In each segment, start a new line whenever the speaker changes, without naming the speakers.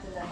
after that.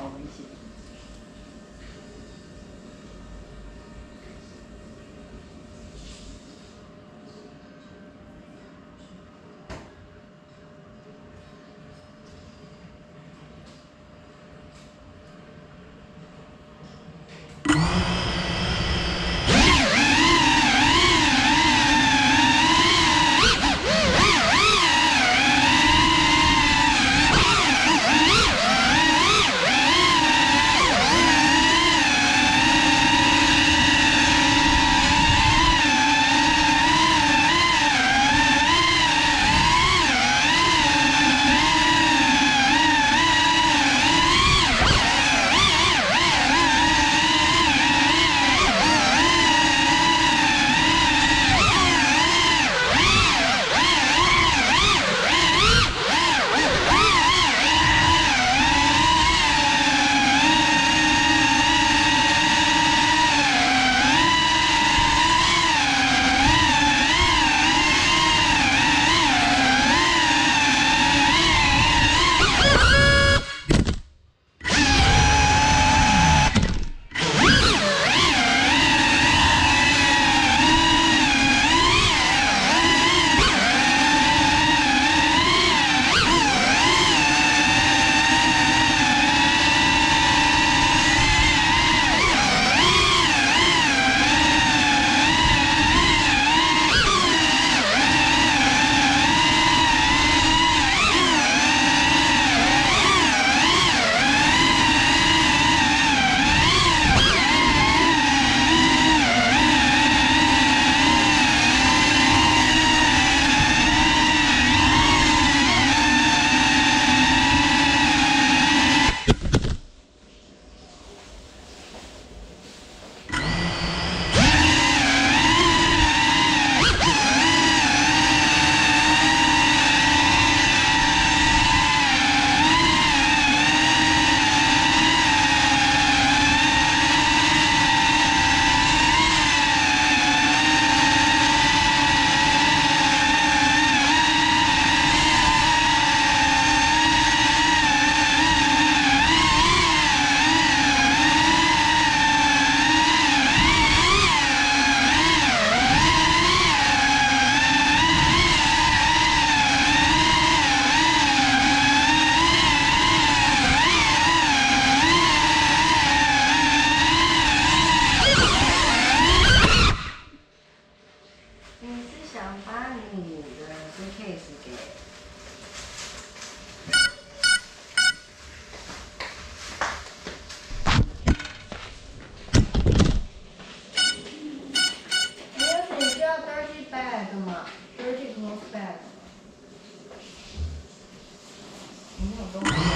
八零年就开始改。你要不需要 dirty bag 吗？dirty cloth bag。没有东西。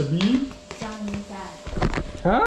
to me